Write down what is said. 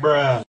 Bruh.